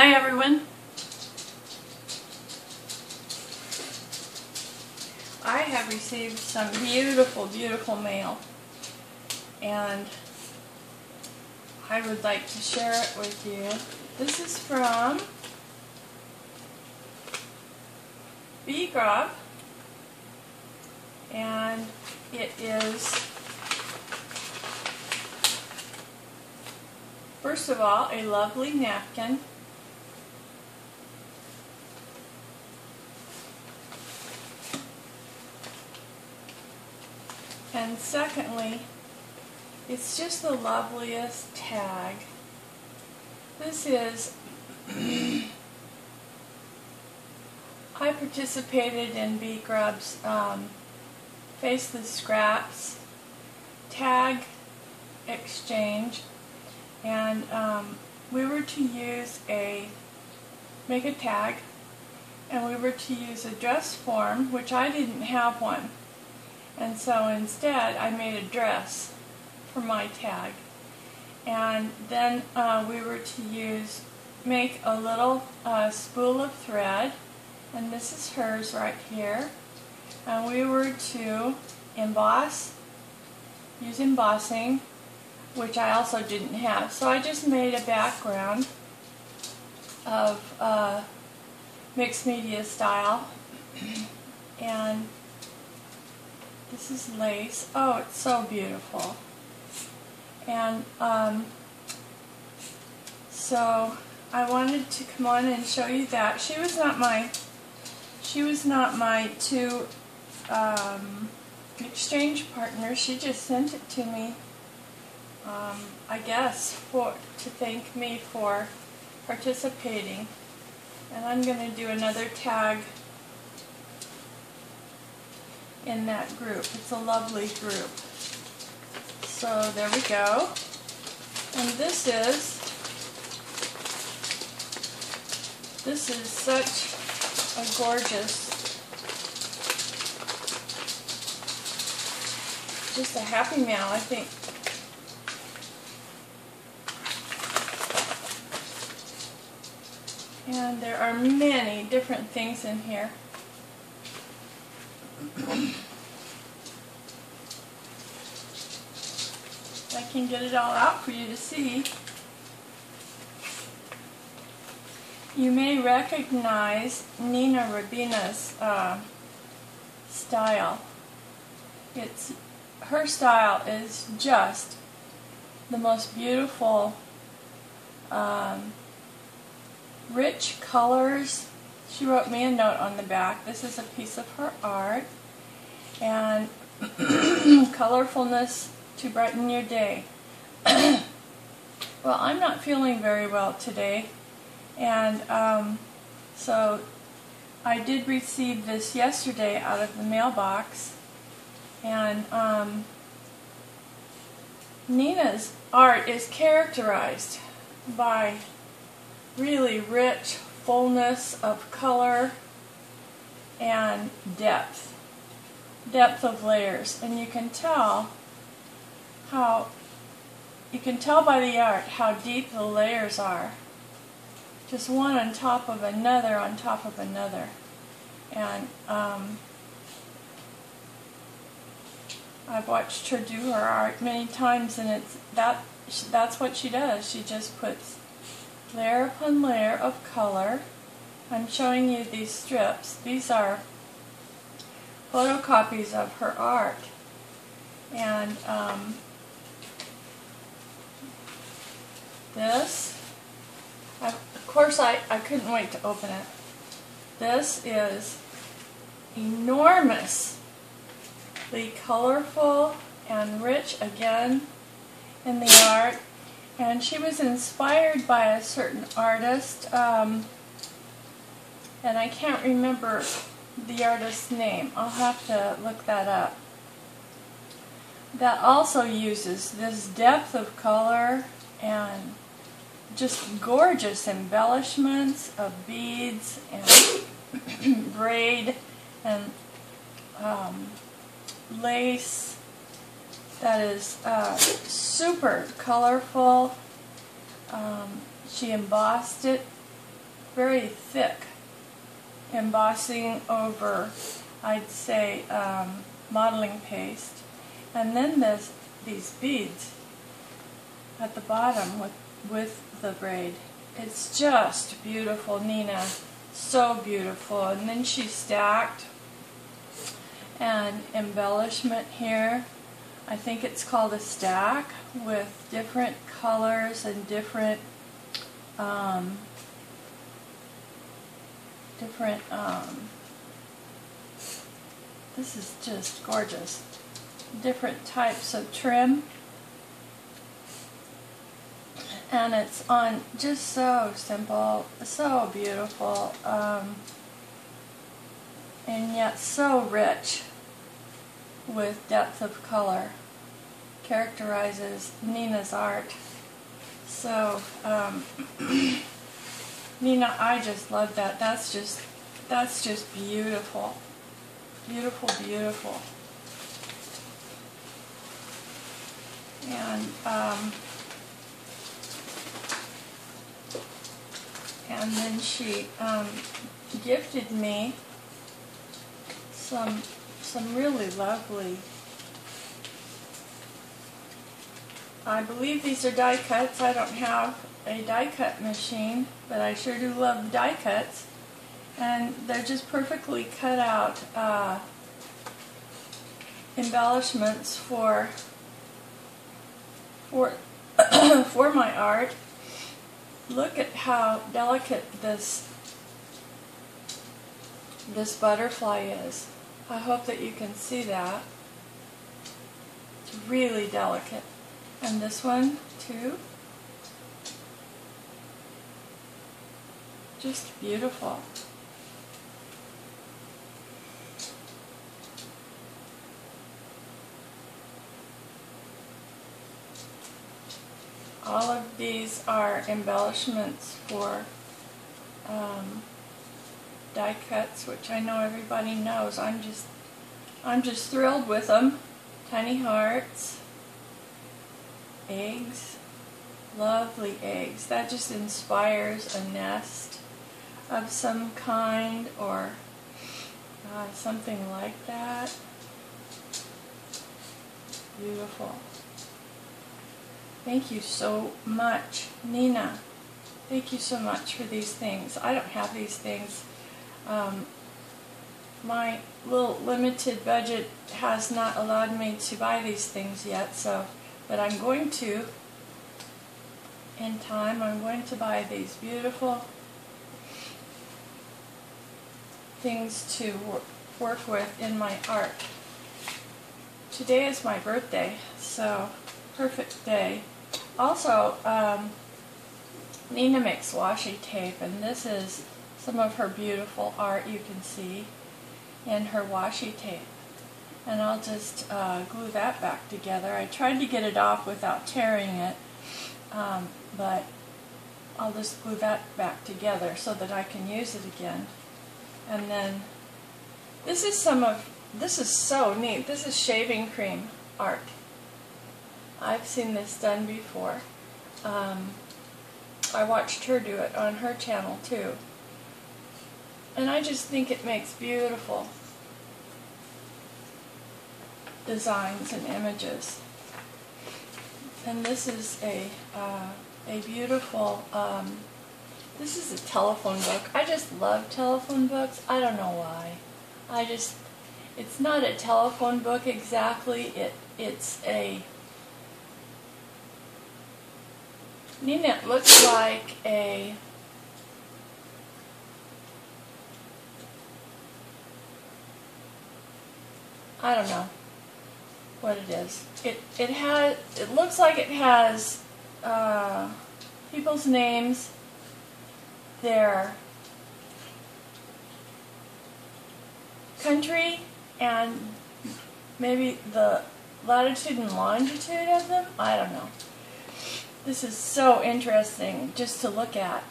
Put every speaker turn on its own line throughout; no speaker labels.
Hi everyone. I have received some beautiful, beautiful mail and I would like to share it with you. This is from Grob and it is first of all a lovely napkin secondly, it's just the loveliest tag. This is, I participated in Bea Grob's um, Faceless Scraps tag exchange and um, we were to use a, make a tag and we were to use a dress form, which I didn't have one. And so instead I made a dress for my tag. And then uh, we were to use, make a little uh, spool of thread, and this is hers right here. And we were to emboss, use embossing, which I also didn't have. So I just made a background of uh, mixed media style. and this is lace. Oh, it's so beautiful. And um, so I wanted to come on and show you that. She was not my, she was not my two um, exchange partner. She just sent it to me, um, I guess, for to thank me for participating. And I'm going to do another tag in that group. It's a lovely group. So there we go. And this is, this is such a gorgeous, just a happy mail, I think. And there are many different things in here. I can get it all out for you to see. You may recognize Nina Ribena's uh, style. It's her style is just the most beautiful, um, rich colors. She wrote me a note on the back. This is a piece of her art and colorfulness to brighten your day. well, I'm not feeling very well today, and um, so I did receive this yesterday out of the mailbox, and um, Nina's art is characterized by really rich fullness of color and depth depth of layers. And you can tell how you can tell by the art how deep the layers are. Just one on top of another on top of another. And um, I've watched her do her art many times and it's that that's what she does. She just puts layer upon layer of color. I'm showing you these strips. These are photocopies of her art. And um, this, I, of course I, I couldn't wait to open it. This is enormously colorful and rich again in the art. And she was inspired by a certain artist, um, and I can't remember the artist's name. I'll have to look that up. That also uses this depth of color and just gorgeous embellishments of beads and braid and um, lace that is uh, super colorful. Um, she embossed it very thick embossing over, I'd say, um, modeling paste. And then there's these beads at the bottom with, with the braid. It's just beautiful, Nina. So beautiful. And then she stacked an embellishment here. I think it's called a stack with different colors and different um, different um, this is just gorgeous. Different types of trim. And it's on just so simple so beautiful um, and yet so rich with depth of color. Characterizes Nina's art. So um, Nina I just love that. That's just that's just beautiful. Beautiful beautiful. And um, and then she um, gifted me some some really lovely I believe these are die cuts. I don't have a die cut machine, but I sure do love die cuts. And they're just perfectly cut out uh, embellishments for for for my art. Look at how delicate this this butterfly is. I hope that you can see that. It's really delicate. And this one too. Just beautiful. All of these are embellishments for um, die cuts, which I know everybody knows. I'm just, I'm just thrilled with them. Tiny hearts, eggs, lovely eggs. That just inspires a nest of some kind or uh, something like that. Beautiful. Thank you so much, Nina. Thank you so much for these things. I don't have these things. Um, my little limited budget has not allowed me to buy these things yet, so, but I'm going to, in time, I'm going to buy these beautiful things to work with in my art. Today is my birthday, so perfect day. Also, um, Nina makes washi tape, and this is some of her beautiful art you can see in her washi tape. And I'll just uh, glue that back together. I tried to get it off without tearing it, um, but I'll just glue that back together so that I can use it again. And then this is some of, this is so neat. This is shaving cream art. I've seen this done before. Um, I watched her do it on her channel too. And I just think it makes beautiful designs and images. And this is a, uh, a beautiful, um, this is a telephone book. I just love telephone books. I don't know why. I just, it's not a telephone book exactly. It, it's a Nina, it looks like a I don't know what it is. It it has it looks like it has uh, people's names, their country, and maybe the latitude and longitude of them. I don't know. This is so interesting just to look at.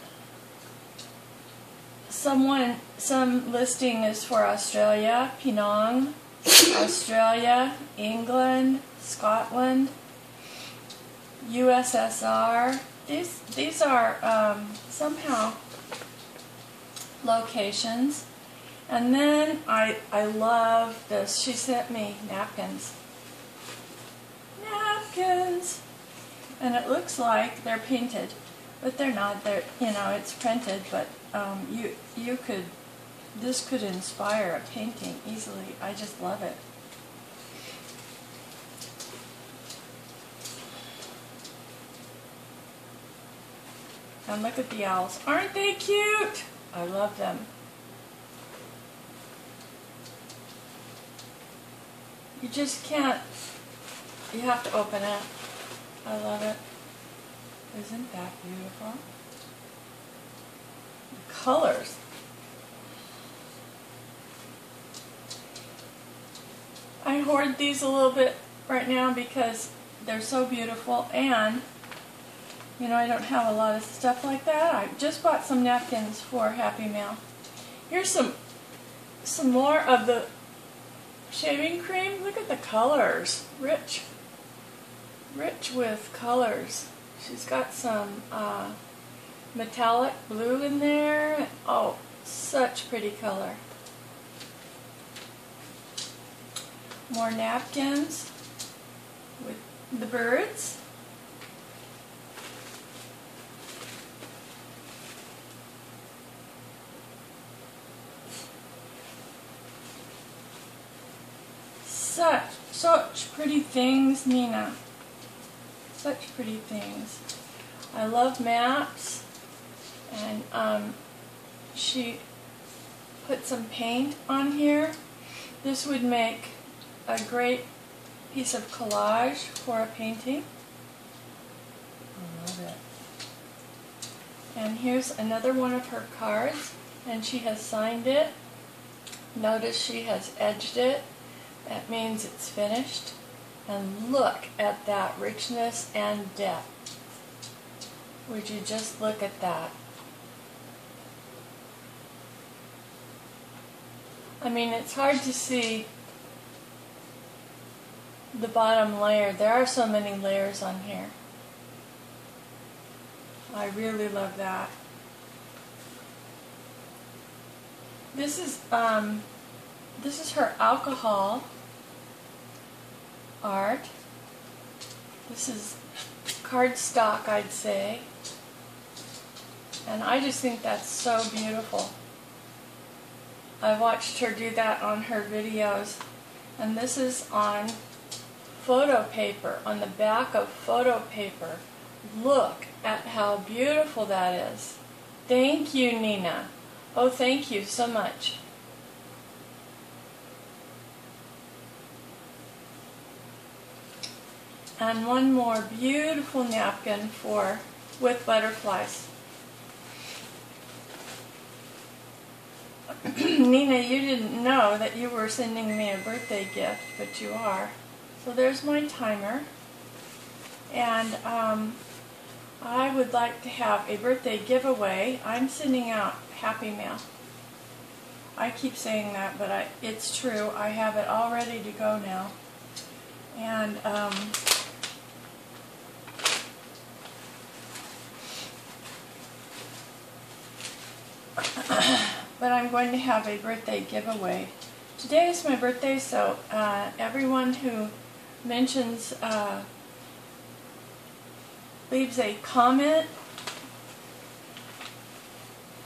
Someone, some listing is for Australia, Penang, Australia, England, Scotland, USSR. These these are um, somehow locations. And then I, I love this. She sent me napkins. Napkins! And it looks like they're painted, but they're not. They're, you know, it's printed, but um, you, you could, this could inspire a painting easily. I just love it. And look at the owls. Aren't they cute? I love them. You just can't, you have to open it. I love it. Isn't that beautiful? The colors. I hoard these a little bit right now because they're so beautiful and you know I don't have a lot of stuff like that. I just bought some napkins for Happy Mail. Here's some some more of the shaving cream. Look at the colors. Rich. Rich with colors. She's got some uh, metallic blue in there. Oh, such pretty color. More napkins with the birds. Such, such pretty things, Nina. Such pretty things. I love maps. And um, she put some paint on here. This would make a great piece of collage for a painting. I love it. And here's another one of her cards, and she has signed it. Notice she has edged it. That means it's finished. And look at that richness and depth. Would you just look at that? I mean, it's hard to see the bottom layer. There are so many layers on here. I really love that. This is um, this is her alcohol art. This is cardstock, I'd say. And I just think that's so beautiful. I watched her do that on her videos. And this is on photo paper, on the back of photo paper. Look at how beautiful that is. Thank you, Nina. Oh, thank you so much. And one more beautiful napkin for with butterflies. Nina, you didn't know that you were sending me a birthday gift, but you are. So there's my timer. And um, I would like to have a birthday giveaway. I'm sending out Happy Mail. I keep saying that, but I, it's true. I have it all ready to go now. And um, but I'm going to have a birthday giveaway. Today is my birthday, so uh, everyone who mentions, uh, leaves a comment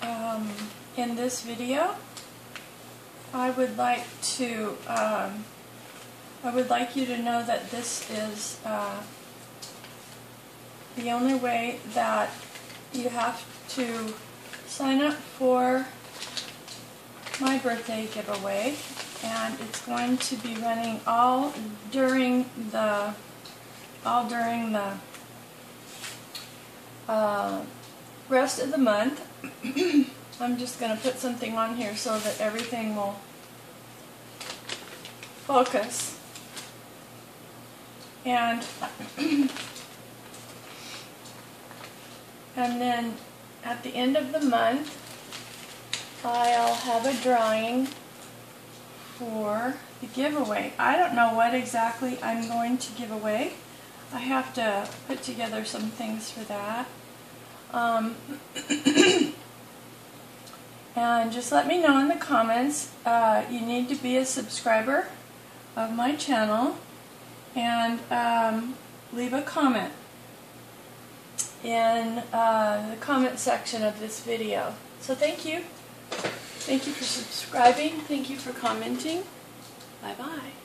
um, in this video, I would like to, um, I would like you to know that this is uh, the only way that you have to sign up for my birthday giveaway and it's going to be running all during the all during the uh, rest of the month. I'm just going to put something on here so that everything will focus. And and then at the end of the month I'll have a drawing for the giveaway. I don't know what exactly I'm going to give away. I have to put together some things for that. Um, And just let me know in the comments. Uh, you need to be a subscriber of my channel and um, leave a comment in uh, the comment section of this video. So thank you. Thank you for subscribing. Thank you for commenting. Bye bye.